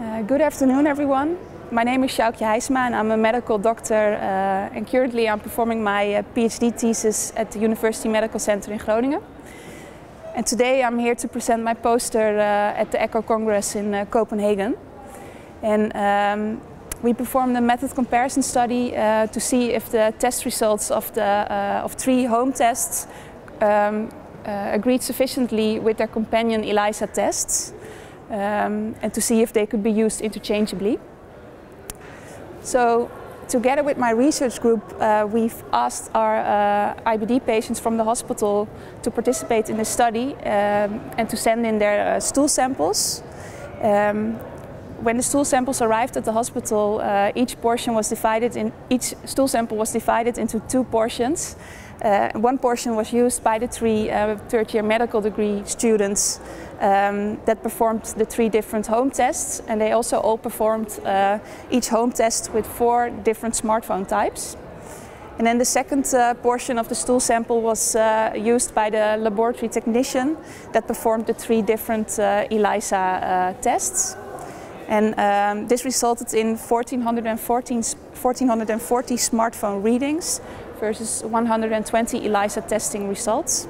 Uh, good afternoon, everyone. My name is Sjoukje Haisma and I'm a medical doctor uh, and currently I'm performing my uh, PhD thesis at the University Medical Center in Groningen. And today I'm here to present my poster uh, at the ECCO Congress in uh, Copenhagen. And um, we performed a method comparison study uh, to see if the test results of, the, of three home tests um, agreed sufficiently with their companion ELISA tests um, and to see if they could be used interchangeably. So together with my research group, uh, we've asked our uh, IBD patients from the hospital to participate in the study um, and to send in their uh, stool samples. Um, when the stool samples arrived at the hospital, uh, each portion was divided in each stool sample was divided into two portions. Uh, one portion was used by the three uh, third year medical degree students um, that performed the three different home tests and they also all performed uh, each home test with four different smartphone types. And then the second uh, portion of the stool sample was uh, used by the laboratory technician that performed the three different uh, ELISA uh, tests. And um, this resulted in 1414, 1440 smartphone readings versus 120 ELISA testing results.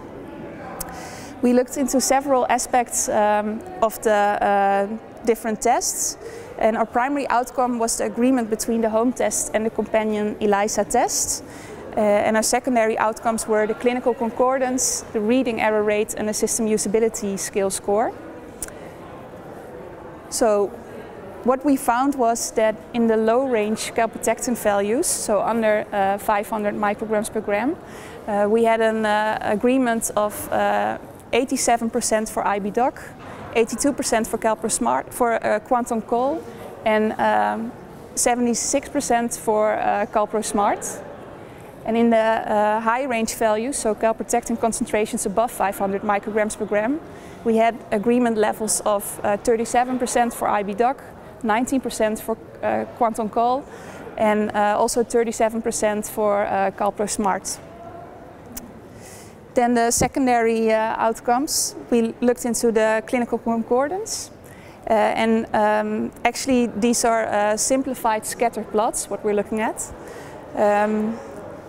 We looked into several aspects um, of the uh, different tests and our primary outcome was the agreement between the home test and the companion ELISA test. Uh, and our secondary outcomes were the clinical concordance, the reading error rate and the system usability scale score. So what we found was that in the low range calprotectin values, so under uh, 500 micrograms per gram, uh, we had an uh, agreement of uh, 87% for IBDoc, 82% for CalproSmart, for uh, QuantOn Cal, and 76% um, for uh, CalproSmart. And in the uh, high range values, so calprotectin concentrations above 500 micrograms per gram, we had agreement levels of 37% uh, for IBDoc, 19% for uh, QuantOn Cal, and uh, also 37% for uh, CalproSmart. Then the secondary uh, outcomes, we looked into the clinical concordance. Uh, and um, actually these are uh, simplified scatter plots, what we're looking at. Um,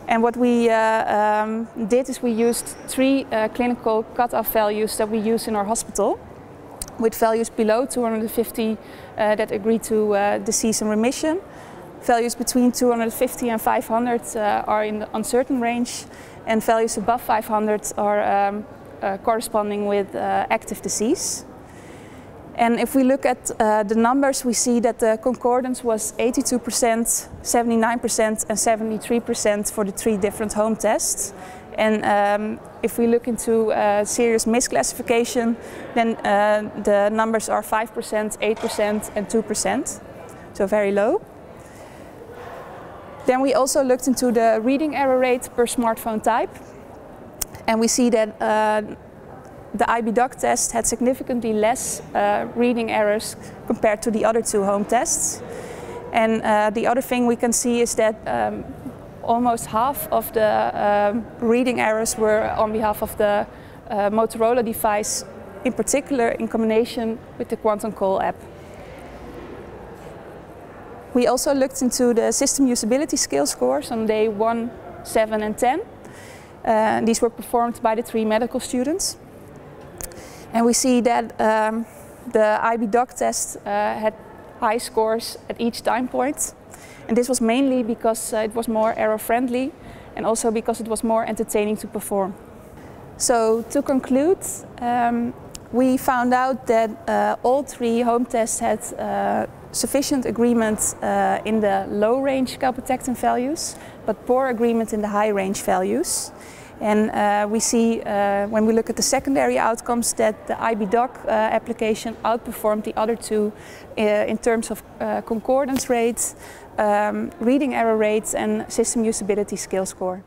and what we uh, um, did is we used three uh, clinical cutoff values that we use in our hospital with values below 250 uh, that agree to disease and remission. Values between 250 and 500 are in the uncertain range and values above 500 are um, uh, corresponding with uh, active disease. And if we look at uh, the numbers, we see that the concordance was 82%, 79% and 73% for the three different home tests. And um, if we look into uh, serious misclassification, then uh, the numbers are 5%, 8% and 2%, so very low. Then we also looked into the reading error rate per smartphone type. And we see that uh, the IBDoc test had significantly less uh, reading errors compared to the other two home tests. And uh, the other thing we can see is that um, almost half of the um, reading errors were on behalf of the uh, Motorola device, in particular in combination with the QuantOn Cal app. We also looked into the system usability scale scores on day 1, 7 and 10. Uh, these were performed by the three medical students. And we see that um, the IBDoc test uh, had high scores at each time point. And this was mainly because uh, it was more error friendly and also because it was more entertaining to perform. So to conclude, um, we found out that uh, all three home tests had uh, sufficient agreement uh, in the low range calprotectin values, but poor agreement in the high range values. And uh, we see uh, when we look at the secondary outcomes that the IBDoc uh, application outperformed the other two uh, in terms of concordance rates, um, reading error rates and system usability scale score.